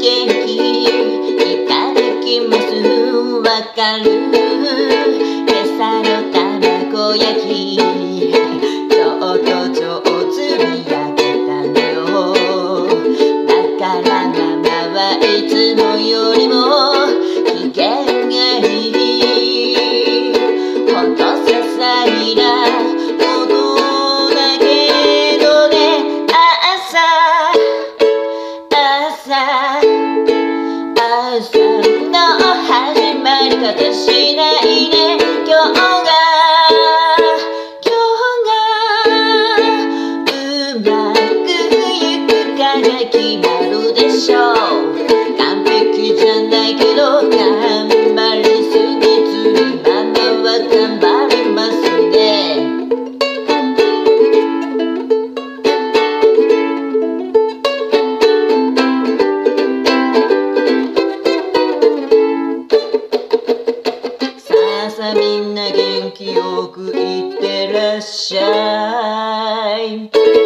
ケーキいただきます。わかる。餌の卵焼き。ちょっと上手にや。朝朝の始まり方しないね。今日が今日がうまくいくから決まるでしょう。完璧じゃないけどんな元気よくいってらっしゃい。